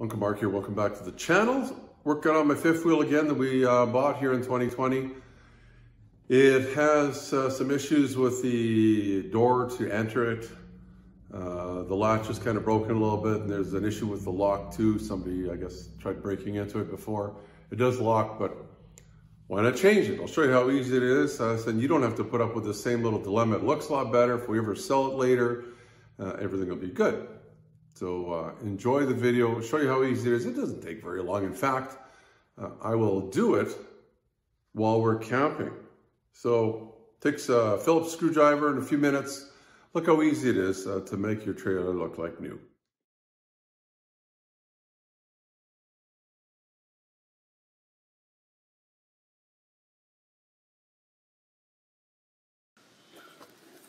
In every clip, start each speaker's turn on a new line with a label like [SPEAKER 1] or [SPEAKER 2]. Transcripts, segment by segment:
[SPEAKER 1] Uncle Mark here, welcome back to the channel. Working on my fifth wheel again that we uh, bought here in 2020. It has uh, some issues with the door to enter it. Uh, the latch is kind of broken a little bit and there's an issue with the lock too. Somebody, I guess, tried breaking into it before. It does lock, but why not change it? I'll show you how easy it is. Uh, and you don't have to put up with the same little dilemma. It looks a lot better. If we ever sell it later, uh, everything will be good. So uh, enjoy the video, I'll show you how easy it is. It doesn't take very long. In fact, uh, I will do it while we're camping. So takes a Phillips screwdriver in a few minutes. Look how easy it is uh, to make your trailer look like new.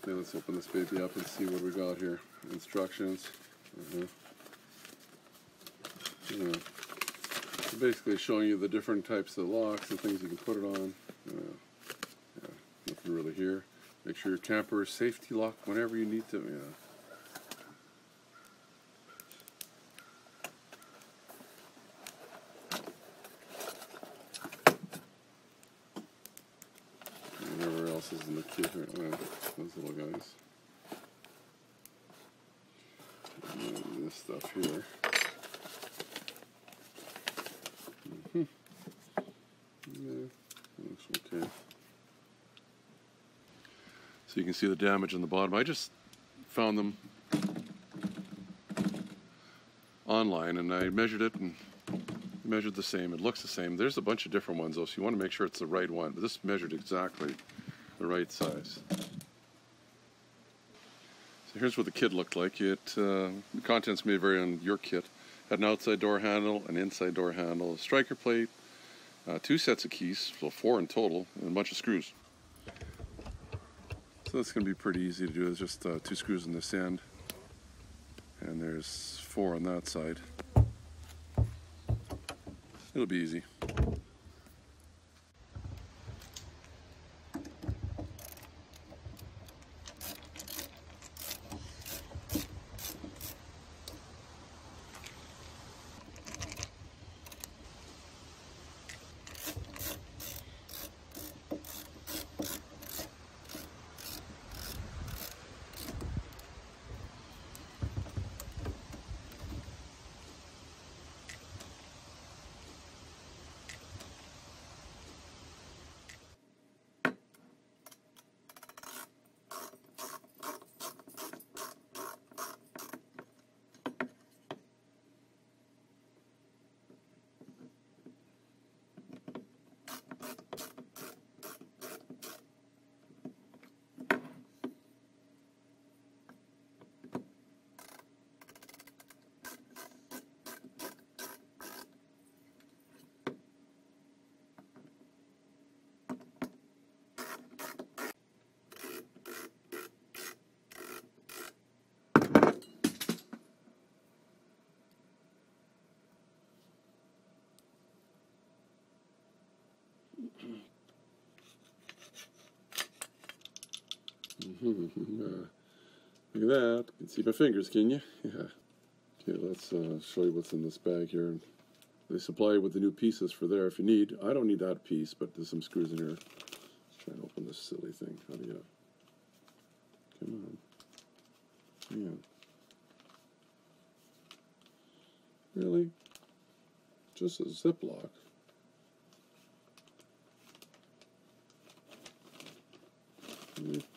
[SPEAKER 1] Okay, let's open this baby up and see what we got here. Instructions. Uh-huh. Yeah. So basically showing you the different types of locks and things you can put it on. Uh, yeah, nothing really here. Make sure your camper is safety lock whenever you need to. Yeah. Whatever else is in the kit here. Oh, those little guys. And this stuff here. Mm -hmm. Okay. So you can see the damage on the bottom. I just found them online and I measured it and measured the same. It looks the same. There's a bunch of different ones though, so you want to make sure it's the right one. But this measured exactly the right size. So here's what the kit looked like. It uh, the contents may vary on your kit. Had an outside door handle, an inside door handle, a striker plate, uh, two sets of keys, so four in total, and a bunch of screws. So that's going to be pretty easy to do. There's just uh, two screws in this end, and there's four on that side. It'll be easy. Look at that. You can see my fingers, can you? Yeah. Okay, let's uh, show you what's in this bag here. They supply you with the new pieces for there if you need. I don't need that piece, but there's some screws in here. Let's try and open this silly thing. How do you... Come on. Yeah. Really? Just a Ziploc. Mm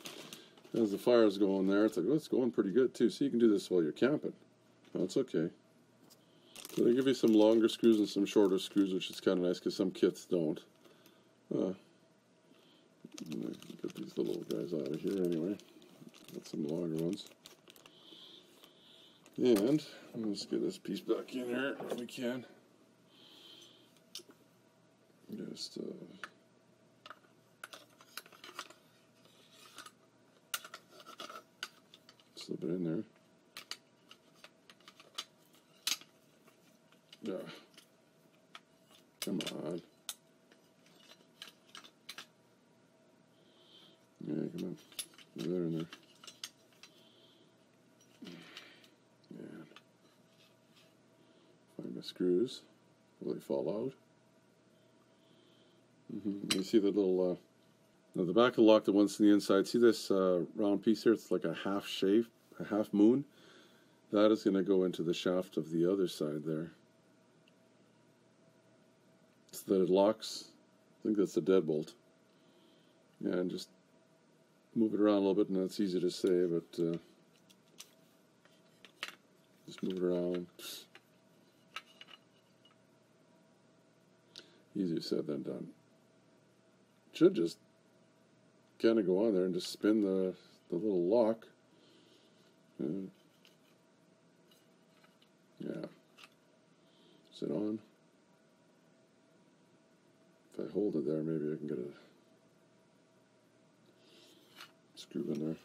[SPEAKER 1] as the fire's going there, it's like, oh, it's going pretty good too. So you can do this while you're camping. That's okay. So they give you some longer screws and some shorter screws, which is kind of nice because some kits don't. Uh, get these little guys out of here anyway. Got some longer ones. And let's get this piece back in here if we can. Just uh, slip it in there. Yeah. Come on. Yeah, come on. Put that in there. Find the screws. Will they fall out? Mm-hmm. You see the little, uh, now the back of the lock, the one's on the inside. See this uh, round piece here? It's like a half shape, a half moon. That is going to go into the shaft of the other side there. So that it locks. I think that's the deadbolt. Yeah, and just move it around a little bit, and that's easy to say, but uh, just move it around. Easier said than done. Should just kind of go on there and just spin the, the little lock. Yeah. Is it on? If I hold it there, maybe I can get a screw in there.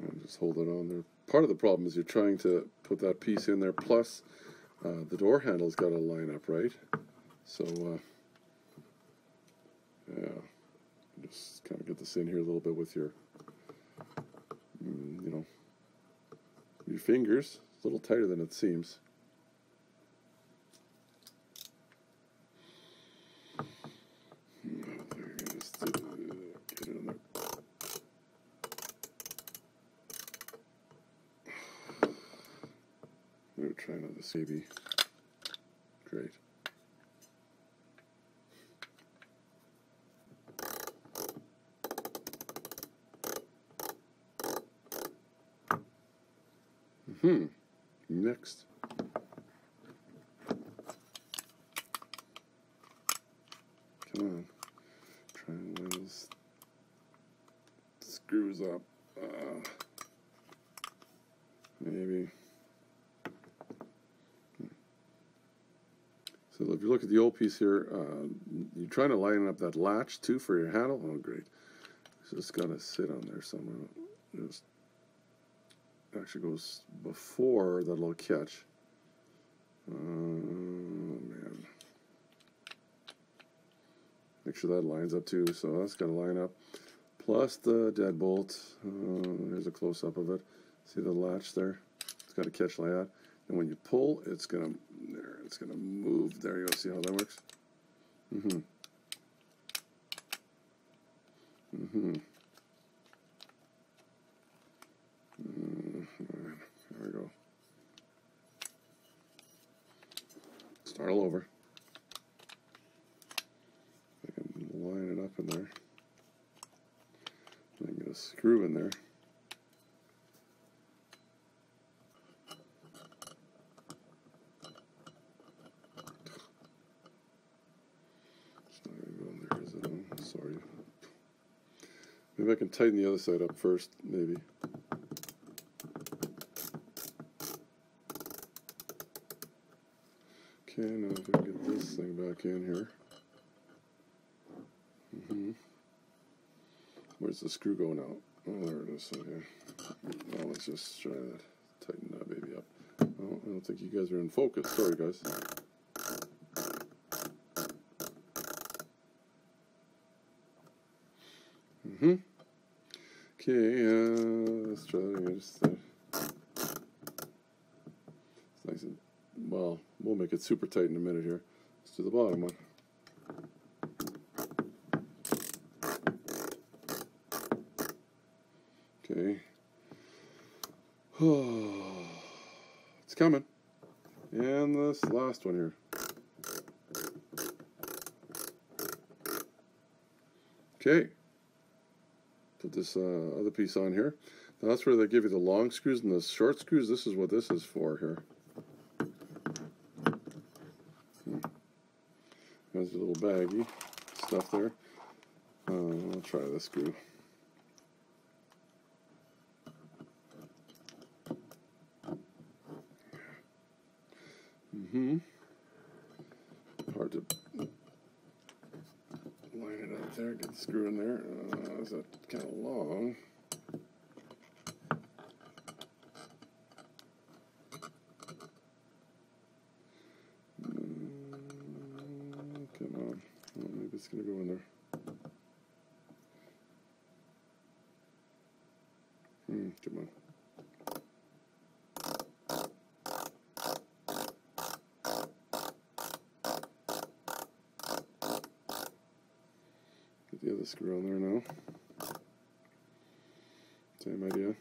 [SPEAKER 1] And just hold it on there. Part of the problem is you're trying to put that piece in there, plus uh, the door handle's got to line up right. So, uh, yeah, just kind of get this in here a little bit with your, mm, you know, fingers. a little tighter than it seems. On this baby. Great. Hmm. Next. Come on. Try and line those screws up. Uh, maybe. So if you look at the old piece here, uh, you're trying to line up that latch too for your handle. Oh, great. It's got to sit on there somewhere. Just actually goes before that little catch. Oh, man. Make sure that lines up too. So that's got to line up. Plus the deadbolt. Uh, here's a close-up of it. See the latch there? It's got a catch like that. And when you pull, it's gonna there. It's gonna move. There you go. See how that works? Mm-hmm. Mm-hmm. Mm, there we go. Start all over. I can line it up in there. I can get a screw in there. Sorry. Maybe I can tighten the other side up first, maybe. Okay, now if I get this thing back in here. Mm -hmm. Where's the screw going out? Oh, there it is. Okay. Now let's just try to tighten that baby up. Oh, I don't think you guys are in focus. Sorry, guys. Mm-hmm. Okay, uh, let's try that Just, uh, it's nice and, well, make it super tight in a minute here. Let's do the bottom one. Okay. it's coming. And this last one here. Okay put this uh, other piece on here. Now that's where they give you the long screws and the short screws. This is what this is for here. There's a little baggy stuff there. Uh, I'll try this screw. Mm-hmm. Hard to line it up there, get the screw in there. Uh, is that kind of long? going to go in there. Hmm, come on.
[SPEAKER 2] Get the other screw on there now. Same idea.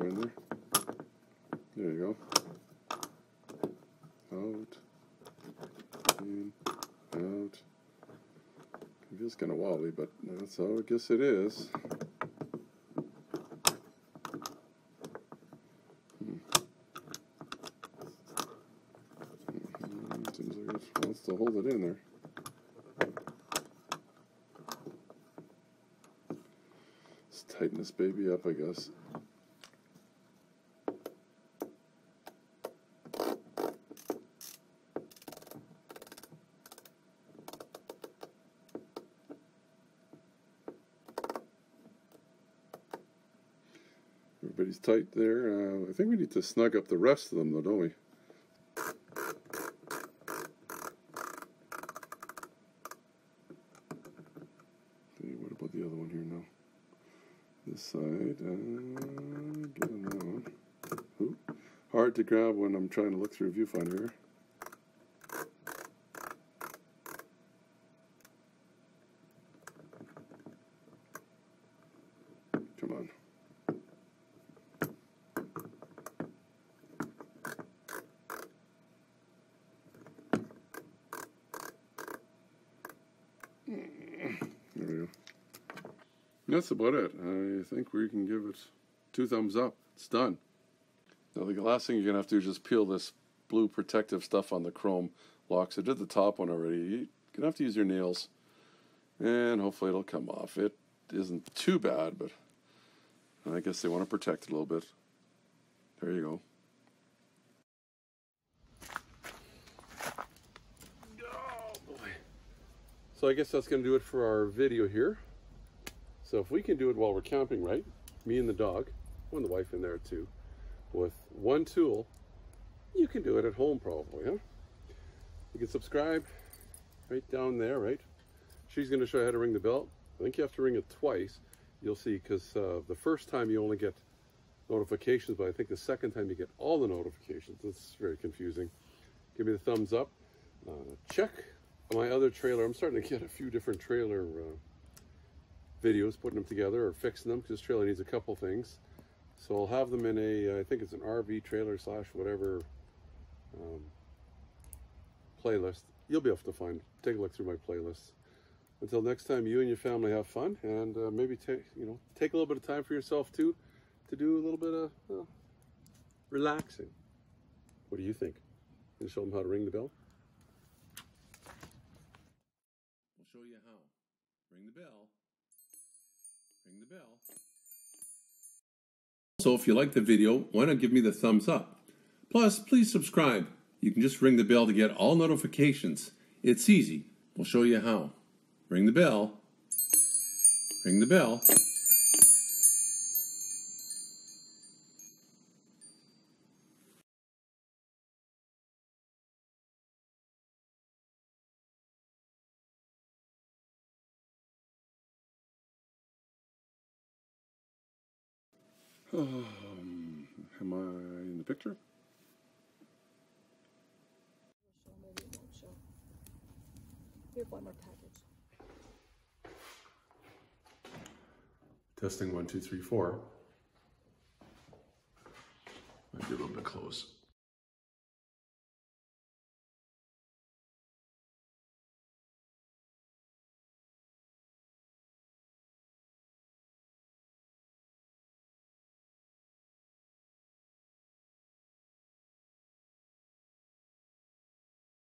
[SPEAKER 2] In there. There you go. Out. In. Out. It feels kind of wobbly, but that's how I guess it is. Hmm. To hold it in there. Let's tighten this baby up, I guess. Tight there. Uh, I think we need to snug up the rest of them, though, don't we? Okay, what about the other one here now? This side. Uh, get that one. Ooh, hard to grab when I'm trying to look through a viewfinder here. Come on. There we go. That's about it. I think we can give it two thumbs up. It's done. Now the last thing you're gonna have to do is just peel this blue protective stuff on the chrome locks. I did the top one already. You're gonna have to use your nails, and hopefully it'll come off. It isn't too bad, but I guess they want to protect it a little bit. There you go.
[SPEAKER 1] Oh boy. So I guess that's going to do it for our video here. So if we can do it while we're camping, right? Me and the dog, and the wife in there too, with one tool, you can do it at home probably, huh? You can subscribe right down there, right? She's going to show you how to ring the bell. I think you have to ring it twice. You'll see, because uh, the first time you only get notifications, but I think the second time you get all the notifications. It's very confusing. Give me the thumbs up. Uh, check my other trailer. I'm starting to get a few different trailer uh, videos, putting them together or fixing them because this trailer needs a couple things. So I'll have them in a, I think it's an RV trailer slash whatever um, playlist. You'll be able to find, take a look through my playlists. Until next time, you and your family have fun and uh, maybe take, you know, take a little bit of time for yourself too to do a little bit of uh, relaxing. What do you think? You show them how to ring the bell? We'll show you how. Ring the bell. Bell. So if you like the video, why not give me the thumbs up? Plus, please subscribe. You can just ring the bell to get all notifications. It's easy. We'll show you how. Ring the bell. Ring the bell.
[SPEAKER 2] Um, am I in the picture?
[SPEAKER 3] show, maybe it won't show. We have one more package.
[SPEAKER 1] Testing one, two, three, four. Might be a little bit close.